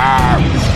Ah!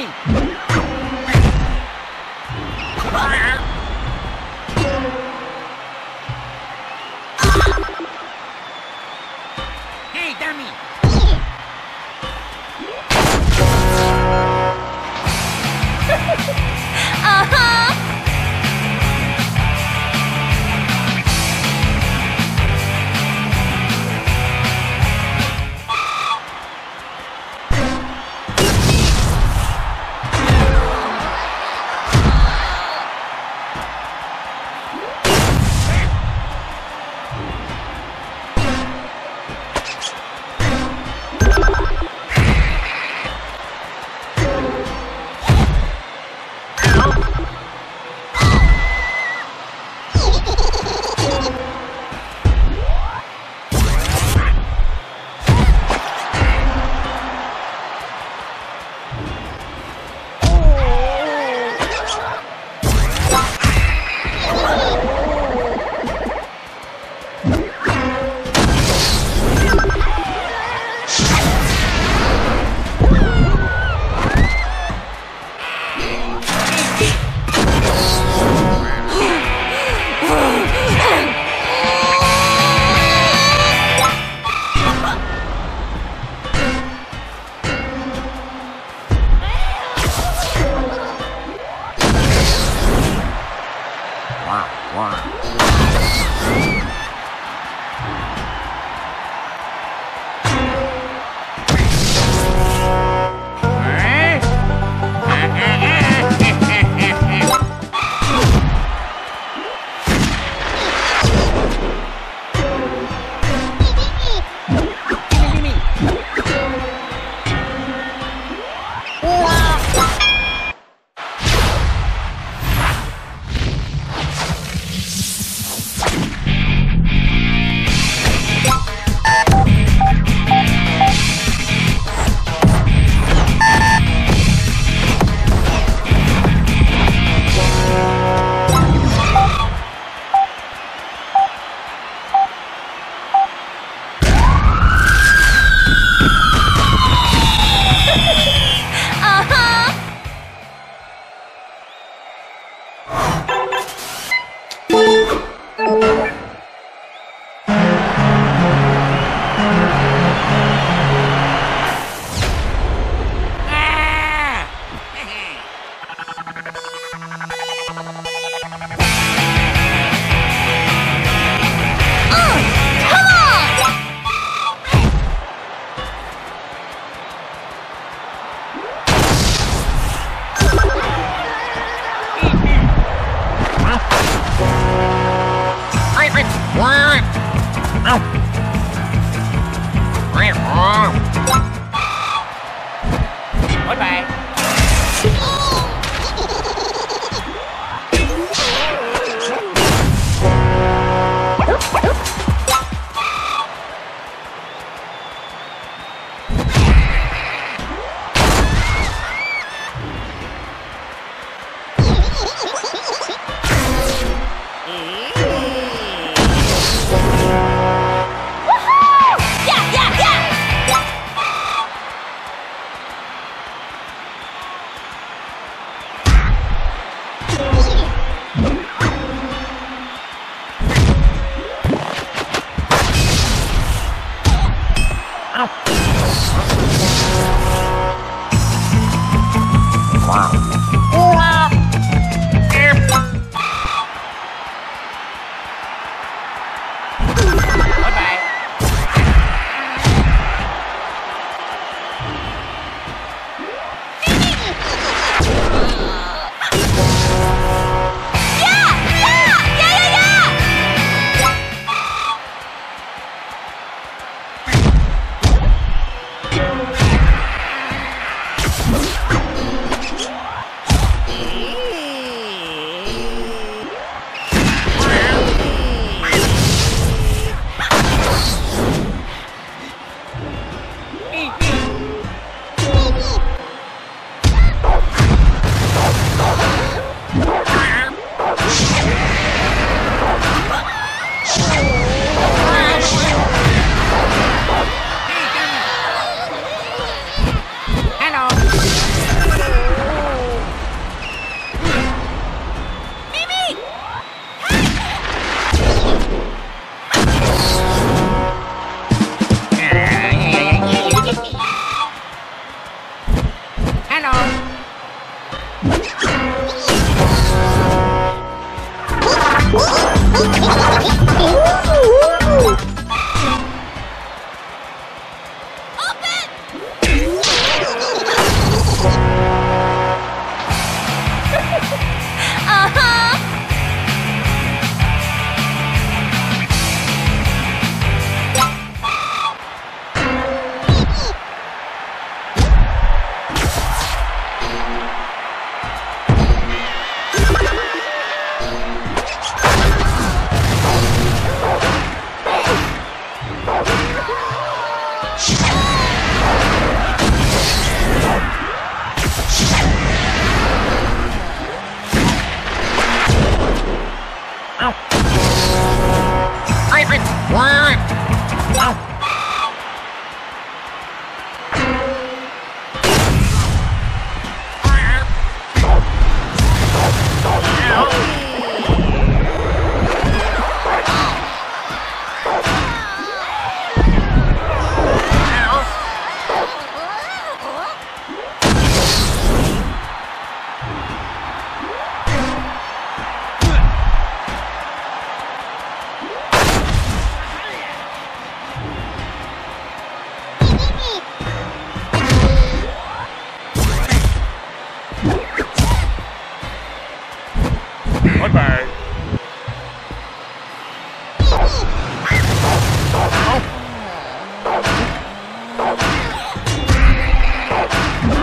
Gimme.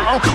走。